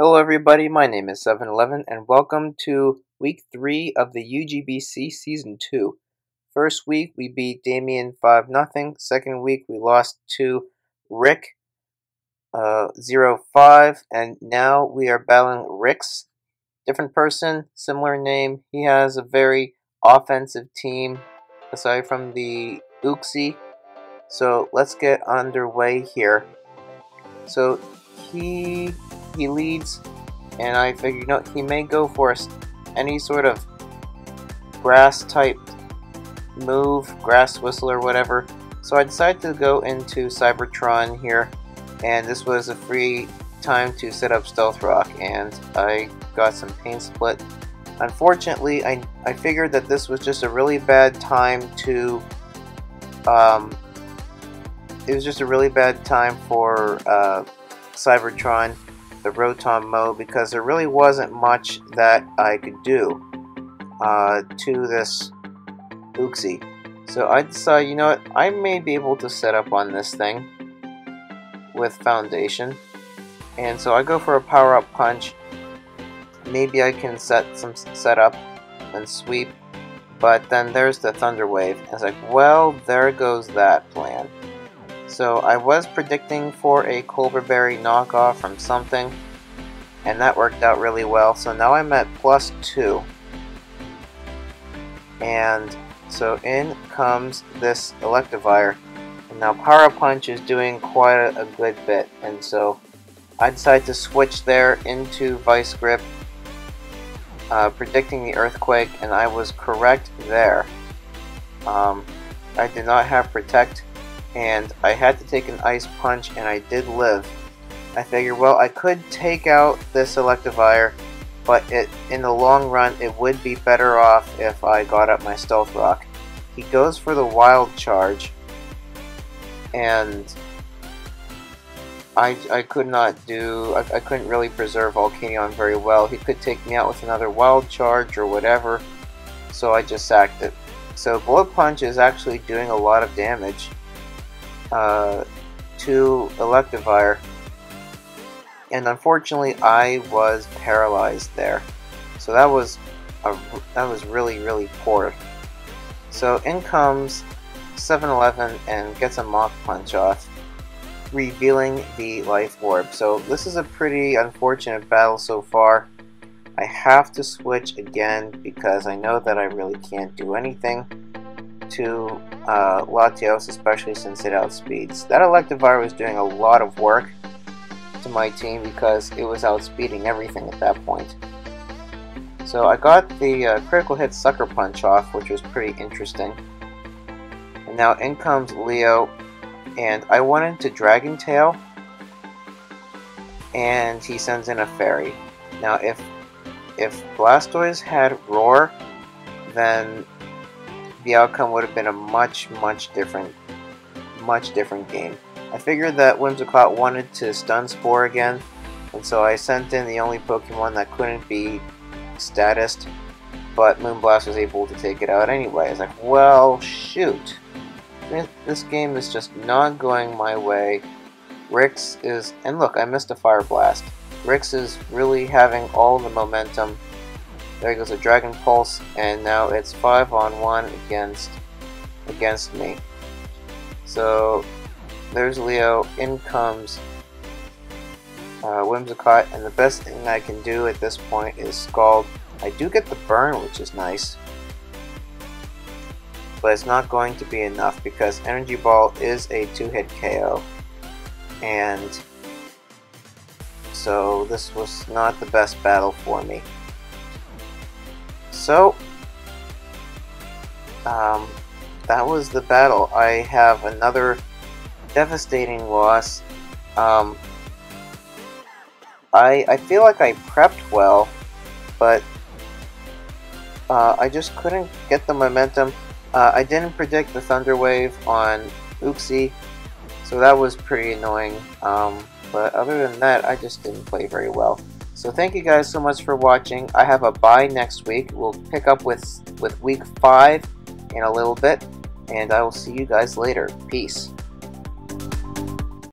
Hello everybody, my name is 711 and welcome to week 3 of the UGBC Season 2. First week we beat Damien 5-0, second week we lost to Rick uh, 0-5, and now we are battling Rickz. Different person, similar name. He has a very offensive team, aside from the Uxie. So let's get underway here. So he he leads, and I figured, you know, he may go for any sort of grass type move, grass whistle or whatever. So I decided to go into Cybertron here, and this was a free time to set up Stealth Rock, and I got some pain split. Unfortunately, I, I figured that this was just a really bad time to, um, it was just a really bad time for uh, Cybertron the Rotom Mow because there really wasn't much that I could do uh, to this Uxie. So I decided, you know what, I may be able to set up on this thing with Foundation. And so I go for a Power Up Punch. Maybe I can set some setup and sweep. But then there's the Thunder Wave. I was like, well, there goes that plan. So I was predicting for a Colbur Berry knockoff from something, and that worked out really well. So now I'm at plus two. And so in comes this Electivire. And now Power Punch is doing quite a, a good bit. And so I decided to switch there into Vice Grip, uh, predicting the Earthquake, and I was correct there. Um, I did not have Protect and I had to take an ice punch and I did live. I figured, well, I could take out this Electivire, but it, in the long run, it would be better off if I got up my Stealth Rock. He goes for the Wild Charge, and I, I could not do, I, I couldn't really preserve Volcanion very well. He could take me out with another Wild Charge or whatever, so I just sacked it. So Bullet Punch is actually doing a lot of damage uh, to Electivire. And unfortunately, I was paralyzed there. So that was a, that was really, really poor. So in comes 7-Eleven and gets a Mach Punch off, revealing the Life Orb. So this is a pretty unfortunate battle so far. I have to switch again because I know that I really can't do anything to uh, Latios, especially since it outspeeds. That Electivire was doing a lot of work to my team because it was outspeeding everything at that point. So I got the uh, critical hit Sucker Punch off, which was pretty interesting. And now in comes Leo, and I went into Dragon Tail, and he sends in a Fairy. Now if if Blastoise had Roar, then the outcome would have been a much, much different, much different game. I figured that Whimsicott wanted to stun Spore again, and so I sent in the only Pokemon that couldn't be statused, but Moonblast was able to take it out anyway. I was like, well, shoot. This game is just not going my way. Rickz is, and look, I missed a Fire Blast. Rickz is really having all the momentum there goes a Dragon Pulse, and now it's 5 on 1 against against me. So there's Leo, in comes uh, Whimsicott, and the best thing I can do at this point is Scald. I do get the burn, which is nice, but it's not going to be enough because Energy Ball is a two-hit KO, and so this was not the best battle for me. So, um, that was the battle. I have another devastating loss. Um, I, I feel like I prepped well, but uh, I just couldn't get the momentum. Uh, I didn't predict the Thunder Wave on Uxie, so that was pretty annoying. Um, but other than that, I just didn't play very well. So thank you guys so much for watching. I have a bye next week. We'll pick up with, with week 5 in a little bit. And I will see you guys later. Peace.